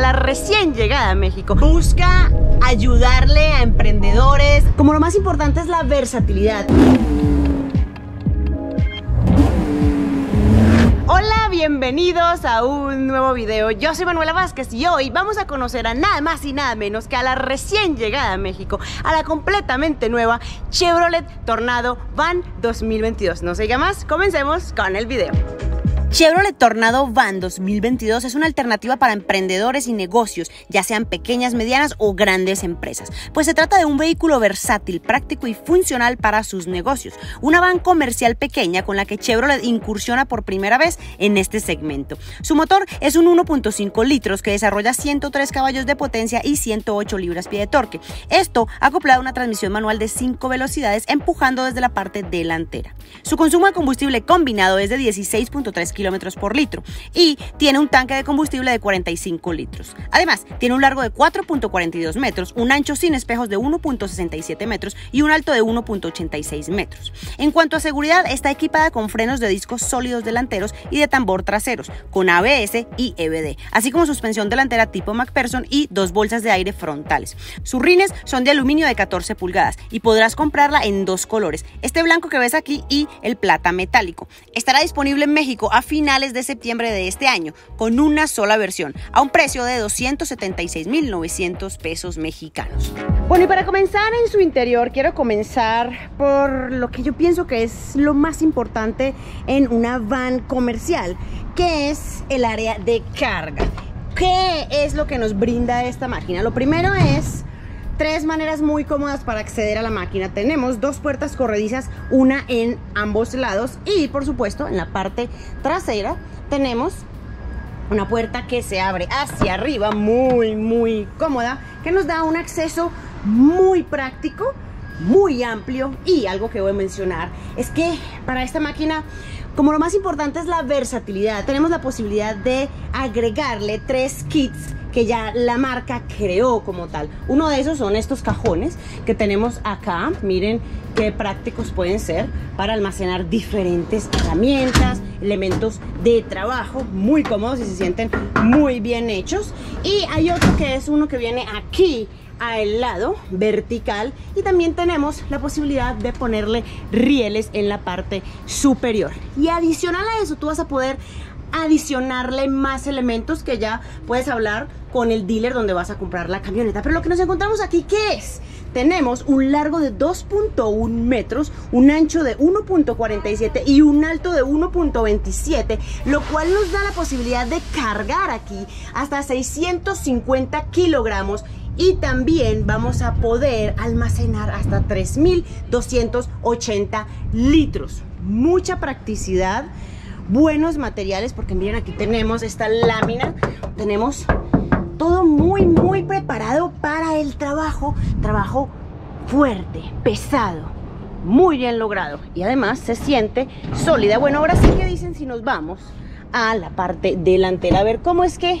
la recién llegada a México. Busca ayudarle a emprendedores. Como lo más importante es la versatilidad. Hola, bienvenidos a un nuevo video. Yo soy Manuela Vázquez y hoy vamos a conocer a nada más y nada menos que a la recién llegada a México, a la completamente nueva Chevrolet Tornado Van 2022. No se diga más, comencemos con el video. Chevrolet Tornado Van 2022 es una alternativa para emprendedores y negocios, ya sean pequeñas, medianas o grandes empresas, pues se trata de un vehículo versátil, práctico y funcional para sus negocios. Una van comercial pequeña con la que Chevrolet incursiona por primera vez en este segmento. Su motor es un 1.5 litros que desarrolla 103 caballos de potencia y 108 libras-pie de torque. Esto acoplado a una transmisión manual de 5 velocidades empujando desde la parte delantera. Su consumo de combustible combinado es de 16.3 kilómetros por litro y tiene un tanque de combustible de 45 litros. Además, tiene un largo de 4.42 metros, un ancho sin espejos de 1.67 metros y un alto de 1.86 metros. En cuanto a seguridad, está equipada con frenos de discos sólidos delanteros y de tambor traseros, con ABS y EBD, así como suspensión delantera tipo McPherson y dos bolsas de aire frontales. Sus rines son de aluminio de 14 pulgadas y podrás comprarla en dos colores, este blanco que ves aquí y el plata metálico. Estará disponible en México a finales de septiembre de este año, con una sola versión, a un precio de 276.900 pesos mexicanos. Bueno, y para comenzar en su interior, quiero comenzar por lo que yo pienso que es lo más importante en una van comercial, que es el área de carga. ¿Qué es lo que nos brinda esta máquina? Lo primero es tres maneras muy cómodas para acceder a la máquina. Tenemos dos puertas corredizas, una en ambos lados y por supuesto en la parte trasera tenemos una puerta que se abre hacia arriba, muy muy cómoda, que nos da un acceso muy práctico, muy amplio y algo que voy a mencionar es que para esta máquina como lo más importante es la versatilidad, tenemos la posibilidad de agregarle tres kits que ya la marca creó como tal. Uno de esos son estos cajones que tenemos acá. Miren qué prácticos pueden ser para almacenar diferentes herramientas, elementos de trabajo muy cómodos y se sienten muy bien hechos. Y hay otro que es uno que viene aquí al lado vertical y también tenemos la posibilidad de ponerle rieles en la parte superior y adicional a eso tú vas a poder adicionarle más elementos que ya puedes hablar con el dealer donde vas a comprar la camioneta. Pero lo que nos encontramos aquí, ¿qué es? Tenemos un largo de 2.1 metros, un ancho de 1.47 y un alto de 1.27, lo cual nos da la posibilidad de cargar aquí hasta 650 kilogramos y también vamos a poder almacenar hasta 3.280 litros. Mucha practicidad buenos materiales porque miren aquí tenemos esta lámina, tenemos todo muy muy preparado para el trabajo, trabajo fuerte, pesado, muy bien logrado y además se siente sólida. Bueno, ahora sí que dicen si nos vamos a la parte delantera, a ver cómo es que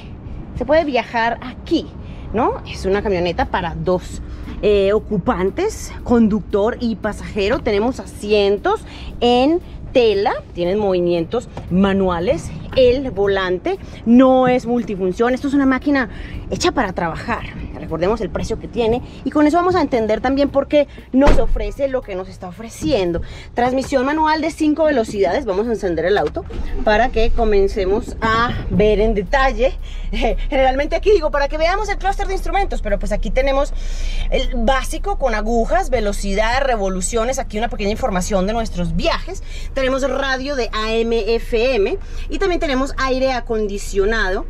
se puede viajar aquí, ¿no? Es una camioneta para dos eh, ocupantes, conductor y pasajero. Tenemos asientos en tela, tienen movimientos manuales, el volante no es multifunción, esto es una máquina hecha para trabajar, recordemos el precio que tiene y con eso vamos a entender también por qué nos ofrece lo que nos está ofreciendo. Transmisión manual de 5 velocidades, vamos a encender el auto para que comencemos a ver en detalle, generalmente aquí digo para que veamos el clúster de instrumentos, pero pues aquí tenemos el básico con agujas, velocidad, revoluciones, aquí una pequeña información de nuestros viajes, tenemos radio de AM, FM y también tenemos aire acondicionado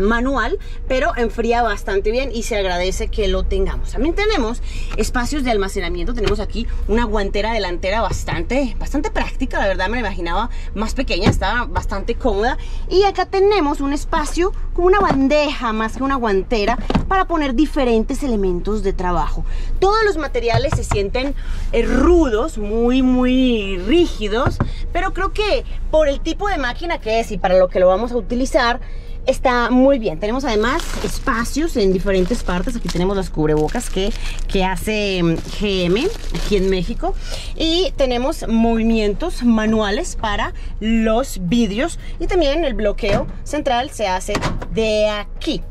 manual, pero enfría bastante bien y se agradece que lo tengamos. También tenemos espacios de almacenamiento, tenemos aquí una guantera delantera bastante, bastante práctica, la verdad me la imaginaba más pequeña, estaba bastante cómoda. Y acá tenemos un espacio como una bandeja más que una guantera para poner diferentes elementos de trabajo. Todos los materiales se sienten eh, rudos, muy, muy rígidos, pero creo que por el tipo de máquina que es y para lo que lo vamos a utilizar, está muy bien. Tenemos además espacios en diferentes partes. Aquí tenemos las cubrebocas que, que hace GM aquí en México. Y tenemos movimientos manuales para los vidrios. Y también el bloqueo central se hace de aquí.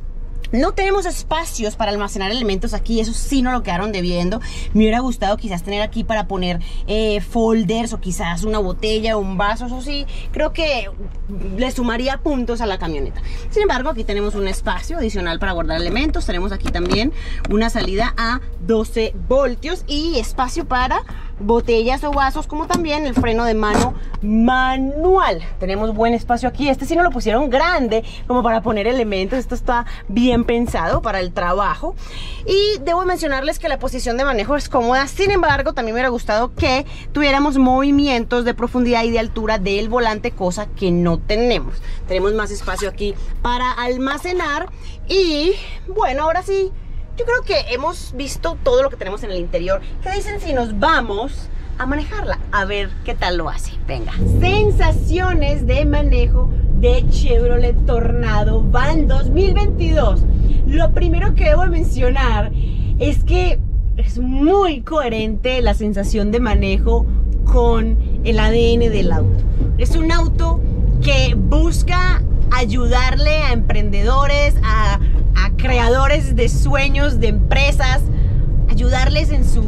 No tenemos espacios para almacenar elementos aquí, eso sí no lo quedaron debiendo. Me hubiera gustado quizás tener aquí para poner eh, folders o quizás una botella o un vaso, eso sí, creo que le sumaría puntos a la camioneta. Sin embargo, aquí tenemos un espacio adicional para guardar elementos. Tenemos aquí también una salida a 12 voltios y espacio para botellas o vasos, como también el freno de mano manual. Tenemos buen espacio aquí. Este sí no lo pusieron grande como para poner elementos. Esto está bien pensado para el trabajo. Y debo mencionarles que la posición de manejo es cómoda. Sin embargo, también me hubiera gustado que tuviéramos movimientos de profundidad y de altura del volante, cosa que no tenemos. Tenemos más espacio aquí para almacenar. Y bueno, ahora sí yo creo que hemos visto todo lo que tenemos en el interior. ¿Qué dicen si nos vamos a manejarla? A ver qué tal lo hace. Venga. Sensaciones de manejo de Chevrolet Tornado Van 2022. Lo primero que debo mencionar es que es muy coherente la sensación de manejo con el ADN del auto. Es un auto que busca ayudarle a emprendedores, a creadores de sueños, de empresas, ayudarles en su,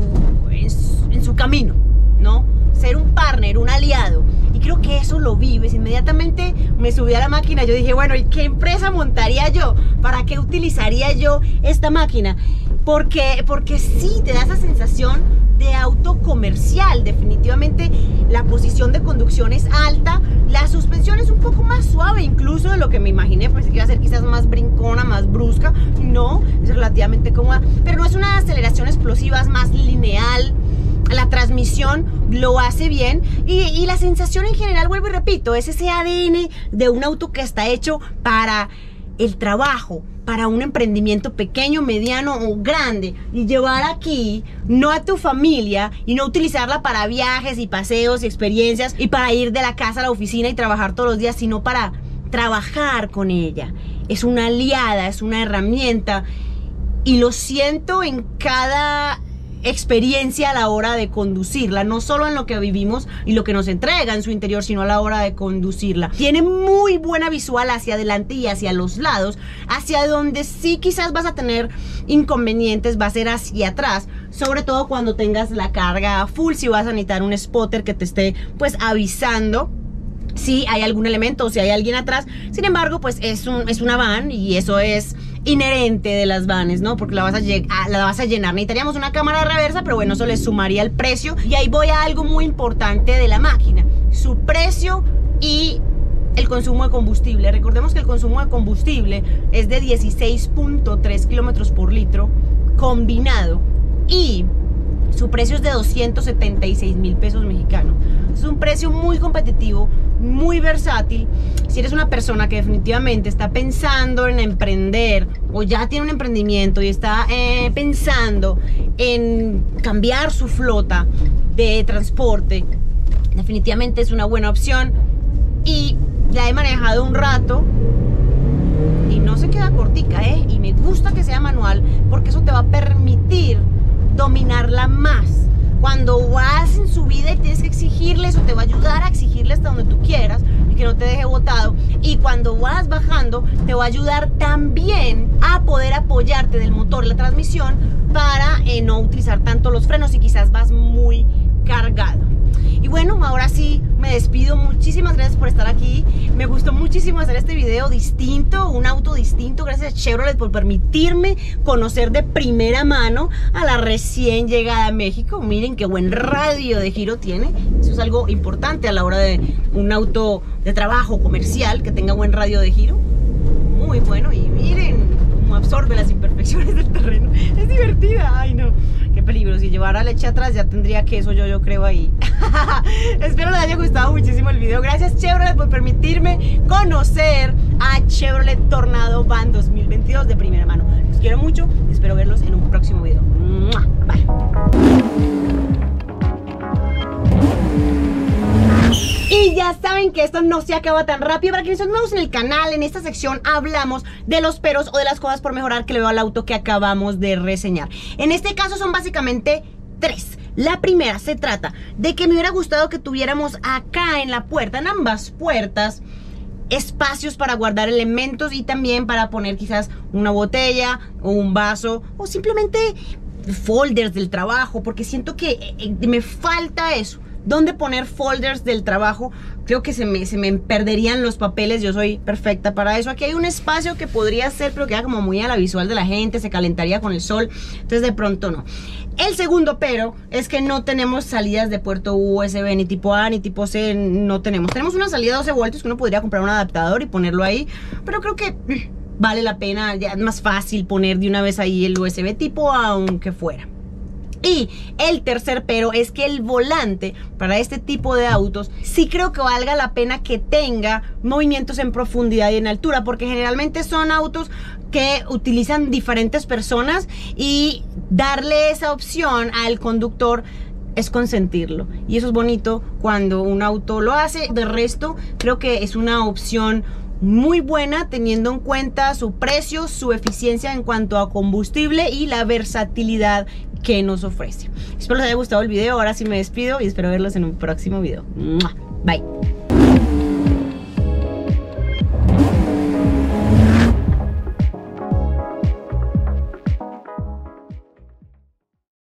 en su, camino, ¿no? Ser un partner, un aliado. Y creo que eso lo vives. Inmediatamente me subí a la máquina. Yo dije, bueno, ¿y qué empresa montaría yo? ¿Para qué utilizaría yo esta máquina? Porque, porque sí, te da esa sensación de auto comercial. Definitivamente la posición de conducción es alta, la suspensión es un poco más suave incluso de lo que me imaginé, pensé que iba a ser quizás más brincona, más No, es relativamente cómoda, pero no es una aceleración explosiva, es más lineal. La transmisión lo hace bien y, y la sensación en general, vuelvo y repito, es ese ADN de un auto que está hecho para el trabajo, para un emprendimiento pequeño, mediano o grande y llevar aquí no a tu familia y no utilizarla para viajes y paseos y experiencias y para ir de la casa a la oficina y trabajar todos los días, sino para trabajar con ella. Es una aliada, es una herramienta y lo siento en cada experiencia a la hora de conducirla, no solo en lo que vivimos y lo que nos entrega en su interior, sino a la hora de conducirla. Tiene muy buena visual hacia adelante y hacia los lados, hacia donde sí quizás vas a tener inconvenientes, va a ser hacia atrás, sobre todo cuando tengas la carga full, si vas a necesitar un spotter que te esté pues avisando si hay algún elemento o si hay alguien atrás. Sin embargo, pues es, un, es una van y eso es inherente de las vanes, ¿no? Porque la vas, a, ah, la vas a llenar. Necesitaríamos una cámara reversa, pero bueno, eso le sumaría el precio. Y ahí voy a algo muy importante de la máquina. Su precio y el consumo de combustible. Recordemos que el consumo de combustible es de 16.3 kilómetros por litro combinado. Y su precio es de 276 mil pesos mexicanos. Es un precio muy competitivo, muy versátil. Si eres una persona que definitivamente está pensando en emprender o ya tiene un emprendimiento y está eh, pensando en cambiar su flota de transporte, definitivamente es una buena opción. Y la he manejado un rato y no se queda cortica, ¿eh? Y me gusta que sea manual porque eso te va a permitir dominarla más. Cuando vas en su vida y tienes que exigirle eso, te va a ayudar a exigirle hasta donde tú quieras y que no te deje botado. Y cuando vas bajando, te va a ayudar también a poder apoyarte del motor, la transmisión, para eh, no utilizar tanto los frenos y quizás vas muy cargado. Bueno, ahora sí me despido. Muchísimas gracias por estar aquí. Me gustó muchísimo hacer este video distinto, un auto distinto. Gracias a Chevrolet por permitirme conocer de primera mano a la recién llegada a México. Miren qué buen radio de giro tiene. Eso es algo importante a la hora de un auto de trabajo comercial que tenga buen radio de giro. Muy bueno. Y miren absorbe las imperfecciones del terreno. Es divertida. Ay, no qué peligro. Si llevara leche atrás ya tendría queso yo, yo creo ahí. Espero les haya gustado muchísimo el video. Gracias Chevrolet por permitirme conocer a Chevrolet Tornado Van 2022 de primera mano. Los quiero mucho espero verlos en un próximo video. Saben que esto no se acaba tan rápido. Para quienes son nuevos en el canal, en esta sección hablamos de los peros o de las cosas por mejorar que le veo al auto que acabamos de reseñar. En este caso son básicamente tres. La primera se trata de que me hubiera gustado que tuviéramos acá en la puerta, en ambas puertas, espacios para guardar elementos y también para poner quizás una botella o un vaso o simplemente folders del trabajo, porque siento que eh, eh, me falta eso dónde poner folders del trabajo. Creo que se me, se me perderían los papeles. Yo soy perfecta para eso. Aquí hay un espacio que podría ser, pero queda como muy a la visual de la gente. Se calentaría con el sol. Entonces de pronto no. El segundo pero es que no tenemos salidas de puerto USB ni tipo A ni tipo C. No tenemos. Tenemos una salida de 12 voltios que uno podría comprar un adaptador y ponerlo ahí. Pero creo que mm, vale la pena. Ya es más fácil poner de una vez ahí el USB tipo A aunque fuera. Y el tercer pero es que el volante para este tipo de autos sí creo que valga la pena que tenga movimientos en profundidad y en altura, porque generalmente son autos que utilizan diferentes personas y darle esa opción al conductor es consentirlo. Y eso es bonito cuando un auto lo hace. De resto, creo que es una opción muy buena teniendo en cuenta su precio, su eficiencia en cuanto a combustible y la versatilidad que nos ofrece. Espero les haya gustado el video, ahora sí me despido y espero verlos en un próximo video. Bye.